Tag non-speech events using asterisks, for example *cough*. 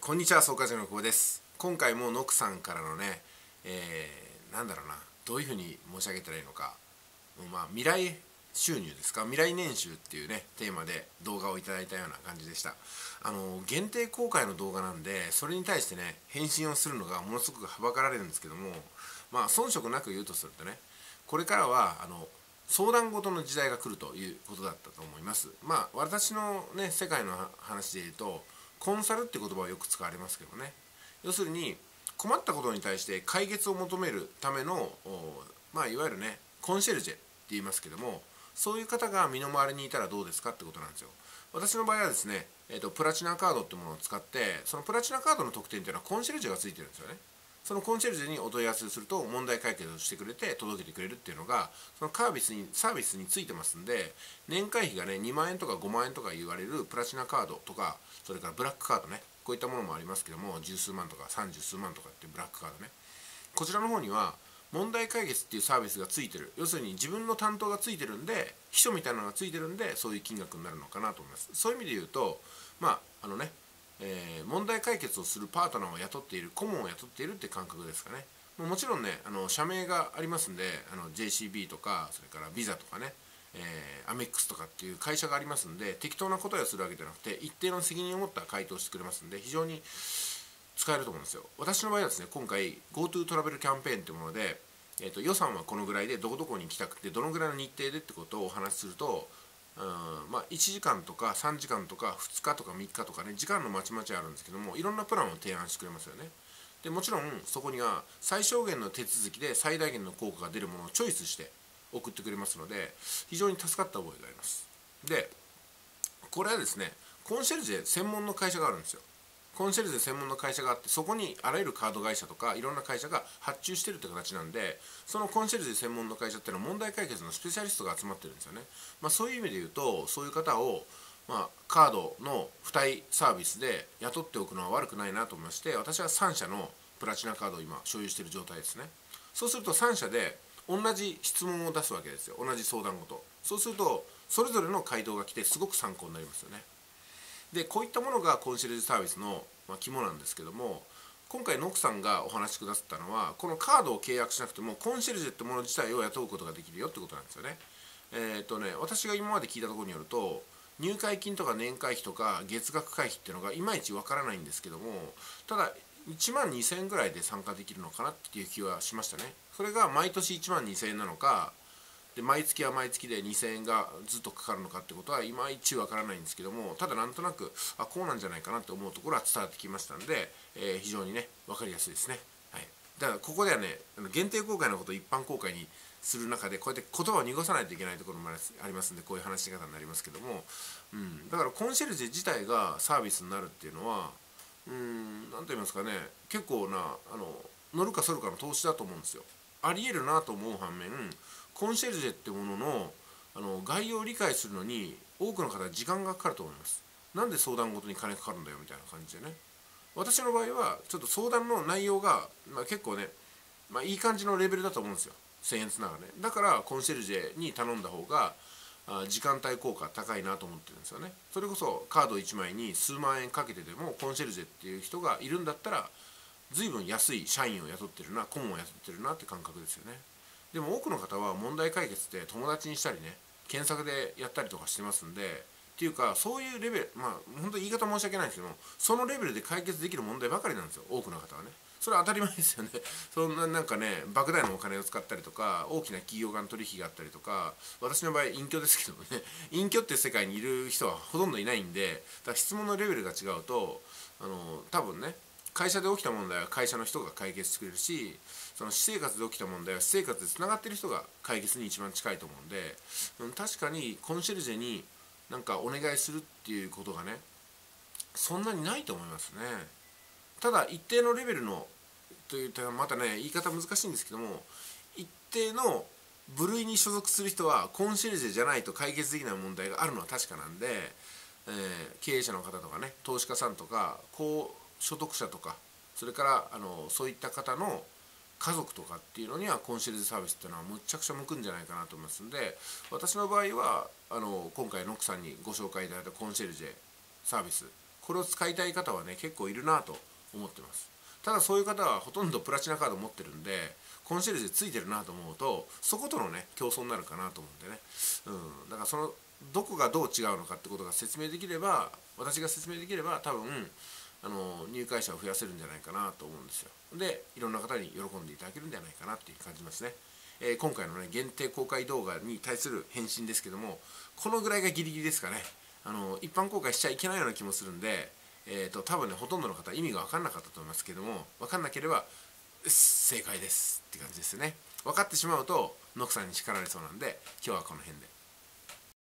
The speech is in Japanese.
こんにちは総会長の久保です。今回もノクさんからのね、えー、なんだろうなどういうふうに申し上げたらいいのか、まあ、未来収入ですか？未来年収っていうねテーマで動画をいただいたような感じでした。あの限定公開の動画なんでそれに対してね返信をするのがものすごくはばかられるんですけどもまあ遜色なく言うとするとねこれからはあの相談事の時代が来るということだったと思います。まあ私のね世界の話で言うとコンサルって言葉はよく使われますけどね。要するに困ったことに対して解決を求めるためのまあいわゆるねコンシェルジェって言いますけどもそういう方が身の回りにいたらどうですかってことなんですよ。私の場合はですね、えーと、プラチナカードってものを使ってそのプラチナカードの特典っていうのはコンシェルジェがついてるんですよね。そのコンシェルジェにお問い合わせすると問題解決をしてくれて届けてくれるっていうのがそのカービスにサービスについてますんで年会費がね2万円とか5万円とか言われるプラチナカードとかそれからブラックカードねこういったものもありますけども十数万とか三十数万とかっていうブラックカードね。こちらの方には問題解決っていうサービスがついてる。要するに自分の担当がついてるんで秘書みたいなのがついてるんでそういう金額になるのかなと思います。そういう意味で言うとまああのね、問題解決をするパートナーを雇っている顧問を雇っているって感覚ですかね。もちろんねあの社名がありますんであの JCB とかそれからビザとかね、えー、アメックスとかっていう会社がありますんで適当な答えをするわけじゃなくて一定の責任を持った回答をしてくれますんで非常に使えると思うんですよ。私の場合はですね今回 GoTo トラベルキャンペーンってもので、えーと、予算はこのぐらいでどこどこに行きたくてどのぐらいの日程でってことをお話しするとうん。まあ、1時間とか3時間とか2日とか3日とかね時間のまちまちあるんですけどもいろんなプランを提案してくれますよね。でもちろんそこには最小限の手続きで最大限の効果が出るものをチョイスして送ってくれますので非常に助かった覚えがあります。でこれはですねコンシェルジェ専門の会社があるんですよ。コンシェルジェ専門の会社があってそこにあらゆるカード会社とかいろんな会社が発注してるって形なんでそのコンシェルジェ専門の会社っていうのは問題解決のスペシャリストが集まってるんですよね、まあ、そういう意味で言うとそういう方をまあ、カードの付帯サービスで雇っておくのは悪くないなと思いまして私は3社のプラチナカードを今所有している状態ですね。そうすると3社で同じ質問を出すわけですよ。同じ相談事。そうするとそれぞれの回答が来てすごく参考になりますよね。でこういったものがコンシェルジュサービスの、ま、肝なんですけども今回ノクさんがお話しくださったのはこのカードを契約しなくてもコンシェルジュってもの自体を雇うことができるよってことなんですよね。えっ、ー、とね私が今まで聞いたところによると入会金とか年会費とか月額会費っていうのがいまいちわからないんですけどもただ1万2000円ぐらいで参加できるのかなっていう気はしましたね。それが毎年1万2000円なのかで毎月は毎月で2000円がずっとかかるのかってことはいまいちわからないんですけどもただなんとなくあこうなんじゃないかなって思うところは伝わってきましたんで、えー、非常にね分かりやすいですね、はい、だからここではね限定公開のことを一般公開にする中でこうやって言葉を濁さないといけないところもありますんでこういう話し方になりますけども、うん、だからコンシェルジェ自体がサービスになるっていうのはうん何と言いますかね結構なあの乗るかそるかの投資だと思うんですよ。ありえるなと思う反面コンシェルジェってもののあの概要を理解するのに多くの方は時間がかかると思います。なんで相談ごとに金かかるんだよみたいな感じでね。私の場合はちょっと相談の内容が、まあ、結構ね、まあ、いい感じのレベルだと思うんですよ。僭越ながらね。だからコンシェルジェに頼んだ方が時間帯効果高いなと思ってるんですよねそれこそカード1枚に数万円かけてでもコンシェルジェっていう人がいるんだったら随分安い社員を雇ってるな顧問を雇ってるなって感覚ですよねでも多くの方は問題解決って友達にしたりね検索でやったりとかしてますんでっていうかそういうレベルまあ本当言い方申し訳ないんですけどもそのレベルで解決できる問題ばかりなんですよ多くの方はね。それは当たり前ですよね。*laughs* そんななんかね莫大なお金を使ったりとか大きな企業間取引があったりとか私の場合隠居ですけどもね *laughs* 隠居っていう世界にいる人はほとんどいないんでだから質問のレベルが違うとあの多分ね会社で起きた問題は会社の人が解決してくれるしその私生活で起きた問題は私生活でつながってる人が解決に一番近いと思うんで、うん、確かにコンシェルジェになんかお願いするっていうことがねそんなにないと思いますね。ただ一定のレベルのというとまたね言い方難しいんですけども一定の部類に所属する人はコンシェルジェじゃないと解決できない問題があるのは確かなんで、えー、経営者の方とかね投資家さんとか高所得者とかそれからあのそういった方の家族とかっていうのにはコンシェルジュサービスっていうのはむちゃくちゃ向くんじゃないかなと思いますんで私の場合はあの今回ノックさんにご紹介いただいたコンシェルジェサービスこれを使いたい方はね結構いるなと思ってます。ただそういう方はほとんどプラチナカード持ってるんでコンシェルジュついてるなと思うとそことのね競争になるかなと思うんでね、うん、だからそのどこがどう違うのかってことが説明できれば私が説明できれば多分あの入会者を増やせるんじゃないかなと思うんですよ。でいろんな方に喜んでいただけるんじゃないかなっていう感じますね、えー、今回のね限定公開動画に対する返信ですけどもこのぐらいがギリギリですかね。あの一般公開しちゃいけないような気もするんで、えーと、多分ねほとんどの方意味が分かんなかったと思いますけども分かんなければ正解ですって感じですね。分かってしまうとノクさんに叱られそうなんで今日はこの辺で。